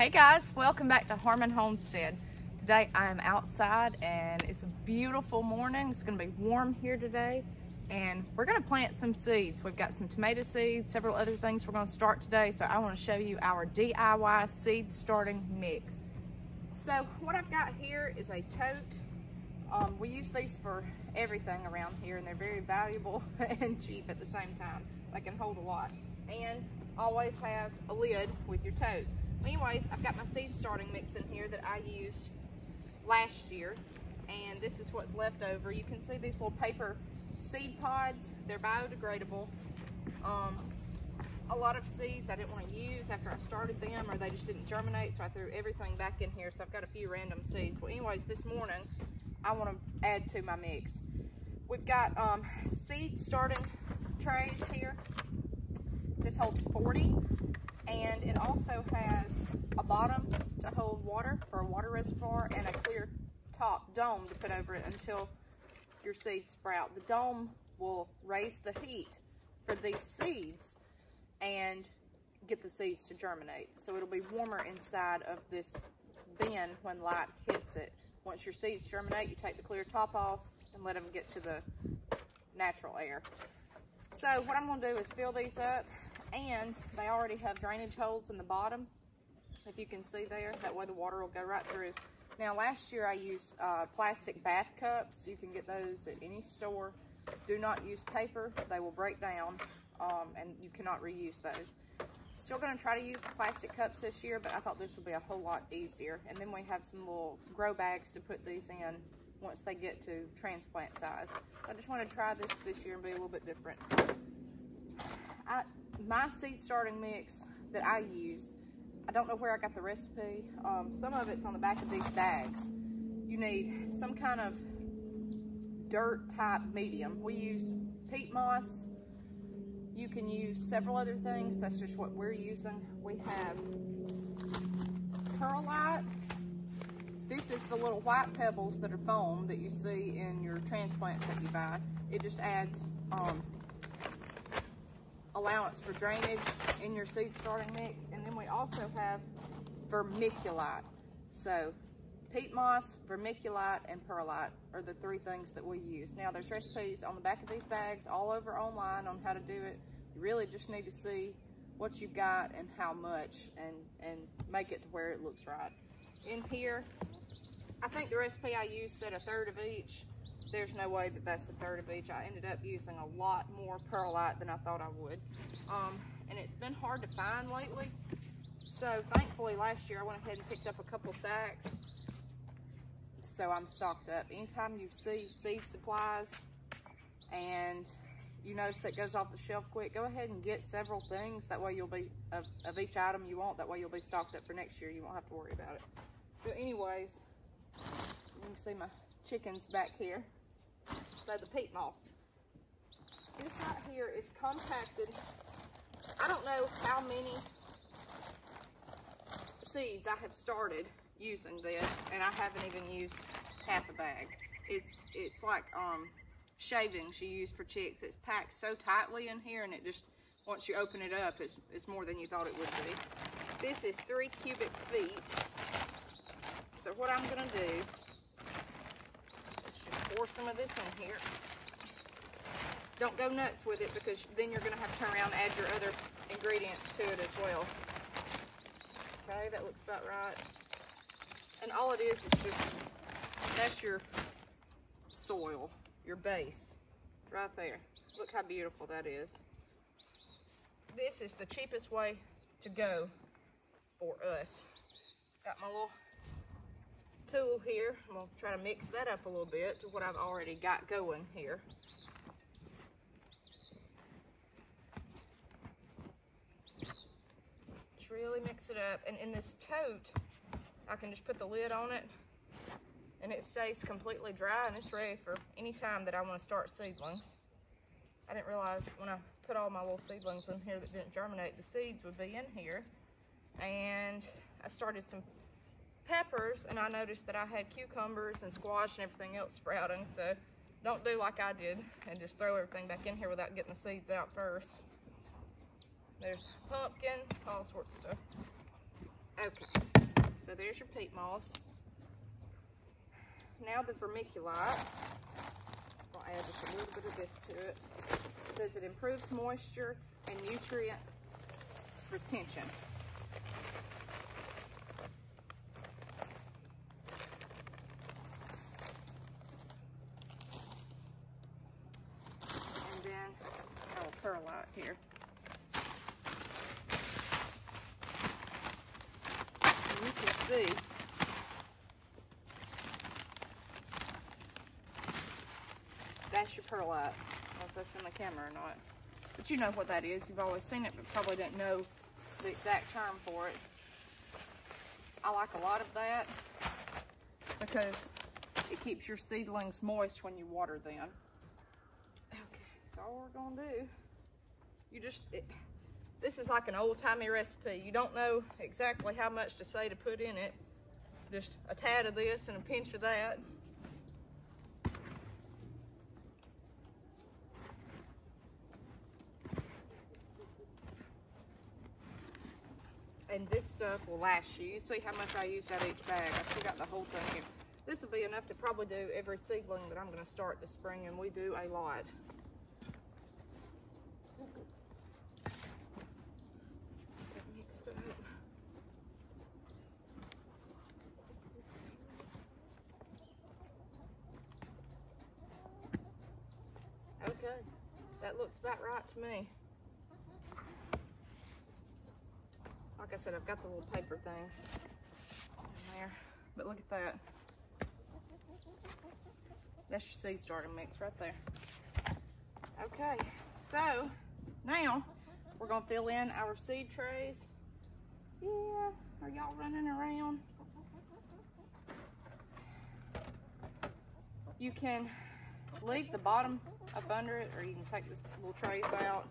Hey guys, welcome back to Harmon Homestead. Today I am outside and it's a beautiful morning. It's gonna be warm here today and we're gonna plant some seeds. We've got some tomato seeds, several other things we're gonna start today. So I wanna show you our DIY seed starting mix. So what I've got here is a tote. Um, we use these for everything around here and they're very valuable and cheap at the same time. They can hold a lot. And always have a lid with your tote. Anyways, I've got my seed starting mix in here that I used last year. And this is what's left over. You can see these little paper seed pods. They're biodegradable. Um, a lot of seeds I didn't want to use after I started them or they just didn't germinate. So I threw everything back in here. So I've got a few random seeds. Well, anyways, this morning I want to add to my mix. We've got um, seed starting trays here. This holds 40 and it also has a bottom to hold water for a water reservoir and a clear top dome to put over it until your seeds sprout. The dome will raise the heat for these seeds and get the seeds to germinate. So it'll be warmer inside of this bin when light hits it. Once your seeds germinate, you take the clear top off and let them get to the natural air. So what I'm gonna do is fill these up and they already have drainage holes in the bottom if you can see there. That way the water will go right through. Now last year I used uh, plastic bath cups. You can get those at any store. Do not use paper. They will break down um, and you cannot reuse those. Still going to try to use the plastic cups this year but I thought this would be a whole lot easier. And then we have some little grow bags to put these in once they get to transplant size. I just want to try this this year and be a little bit different. I, my seed starting mix that I use, I don't know where I got the recipe. Um, some of it's on the back of these bags. You need some kind of dirt type medium. We use peat moss. You can use several other things. That's just what we're using. We have perlite. This is the little white pebbles that are foam that you see in your transplants that you buy. It just adds um, allowance for drainage in your seed starting mix. And then we also have vermiculite. So peat moss, vermiculite, and perlite are the three things that we use. Now there's recipes on the back of these bags all over online on how to do it. You really just need to see what you've got and how much and, and make it to where it looks right. In here, I think the recipe I used said a third of each there's no way that that's a third of each. I ended up using a lot more perlite than I thought I would. Um, and it's been hard to find lately. So thankfully last year I went ahead and picked up a couple sacks. So I'm stocked up. Anytime you see seed supplies and you notice that goes off the shelf quick, go ahead and get several things. That way you'll be, of, of each item you want, that way you'll be stocked up for next year. You won't have to worry about it. So anyways, you can see my chickens back here. So the peat moss. This right here is compacted. I don't know how many seeds I have started using this, and I haven't even used half a bag. It's it's like um, shavings you use for chicks. It's packed so tightly in here, and it just once you open it up, it's it's more than you thought it would be. This is three cubic feet. So what I'm gonna do pour some of this in here. Don't go nuts with it because then you're going to have to turn around and add your other ingredients to it as well. Okay, that looks about right. And all it is is just, that's your soil, your base, right there. Look how beautiful that is. This is the cheapest way to go for us. Got my little tool here. I'm gonna try to mix that up a little bit to what I've already got going here. Just really mix it up. And in this tote, I can just put the lid on it and it stays completely dry and it's ready for any time that I want to start seedlings. I didn't realize when I put all my little seedlings in here that didn't germinate, the seeds would be in here. And I started some peppers and I noticed that I had cucumbers and squash and everything else sprouting. So don't do like I did and just throw everything back in here without getting the seeds out first. There's pumpkins, all sorts of stuff. Okay, so there's your peat moss. Now the vermiculite. I'll add just a little bit of this to it. It says it improves moisture and nutrient retention. And then, oh, perlite here. And you can see that's your perlite. I don't know if that's in the camera or not. But you know what that is. You've always seen it, but probably didn't know the exact term for it. I like a lot of that because it keeps your seedlings moist when you water them. Okay, so all we're gonna do, you just, it, this is like an old-timey recipe. You don't know exactly how much to say to put in it. Just a tad of this and a pinch of that. and this stuff will last you. You see how much I used out of each bag. I still got the whole thing here. This will be enough to probably do every seedling that I'm going to start this spring, and we do a lot. Mixed up. Okay, that looks about right to me. Like I said, I've got the little paper things in there, but look at that. That's your seed starting mix right there. Okay, so now we're gonna fill in our seed trays. Yeah, are y'all running around? You can leave the bottom up under it, or you can take this little trays out.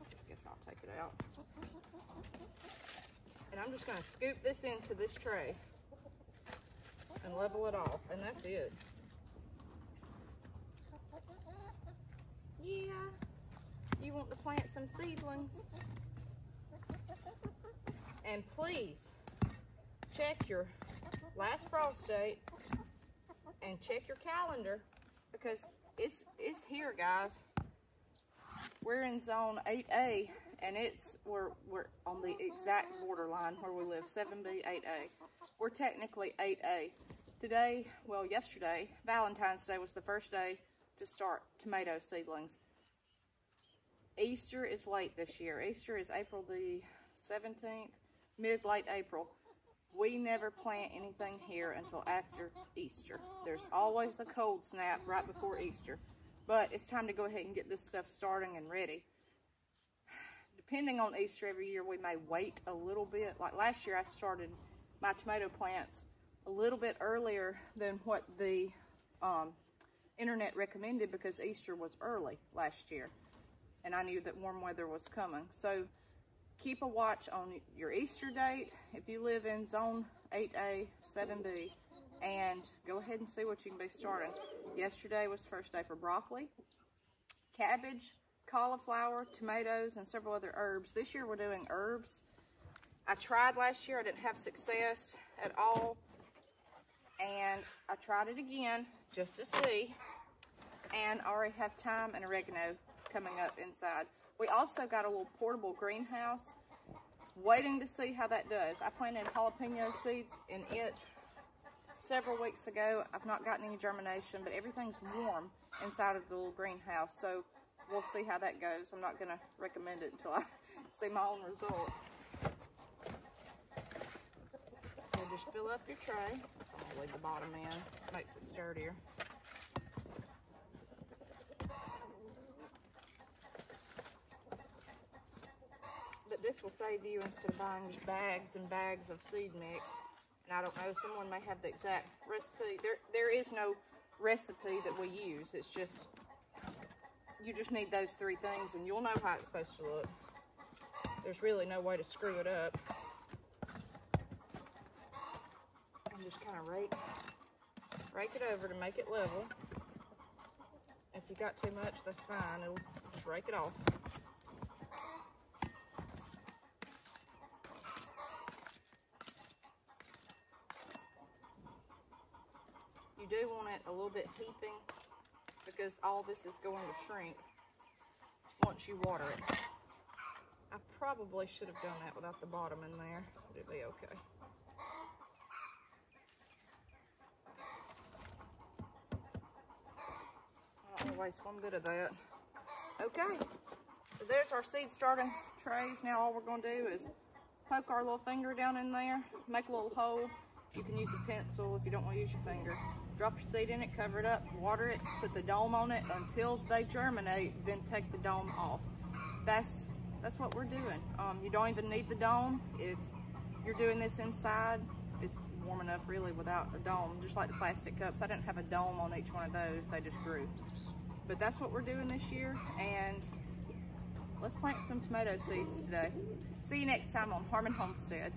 I guess I'll take it out. And I'm just gonna scoop this into this tray and level it off, and that's it. Yeah, you want to plant some seedlings. And please, check your last frost date and check your calendar because it's it's here guys. We're in zone 8a and it's we're we're on the exact borderline where we live 7b 8a we're technically 8a today well yesterday valentine's day was the first day to start tomato seedlings. Easter is late this year. Easter is april the 17th mid late april we never plant anything here until after Easter. There's always a cold snap right before Easter. But it's time to go ahead and get this stuff starting and ready. Depending on Easter every year, we may wait a little bit. Like last year, I started my tomato plants a little bit earlier than what the um, internet recommended because Easter was early last year. And I knew that warm weather was coming. So keep a watch on your Easter date if you live in zone 8A, 7B, and go ahead and see what you can be starting. Yesterday was first day for broccoli, cabbage, cauliflower, tomatoes, and several other herbs. This year we're doing herbs. I tried last year, I didn't have success at all, and I tried it again just to see, and I already have thyme and oregano coming up inside. We also got a little portable greenhouse. Waiting to see how that does. I planted jalapeno seeds in it several weeks ago. I've not gotten any germination, but everything's warm inside of the little greenhouse. So we'll see how that goes. I'm not going to recommend it until I see my own results. So just fill up your tray. That's why I leave the bottom in. Makes it sturdier. But this will save you instead of buying bags and bags of seed mix. And I don't know, someone may have the exact recipe. There, there is no recipe that we use. It's just, you just need those three things and you'll know how it's supposed to look. There's really no way to screw it up. And just kind of rake, rake it over to make it level. If you got too much, that's fine. It'll just rake it off. Do want it a little bit heaping because all this is going to shrink once you water it. I probably should have done that without the bottom in there, but it'd be okay. I don't waste one bit of that. Okay, so there's our seed starting trays. Now all we're gonna do is poke our little finger down in there, make a little hole. You can use a pencil if you don't wanna use your finger. Drop your seed in it, cover it up, water it, put the dome on it until they germinate, then take the dome off. That's that's what we're doing. Um, you don't even need the dome. If you're doing this inside, it's warm enough really without a dome, just like the plastic cups. I didn't have a dome on each one of those, they just grew. But that's what we're doing this year, and let's plant some tomato seeds today. See you next time on Harmon Homestead.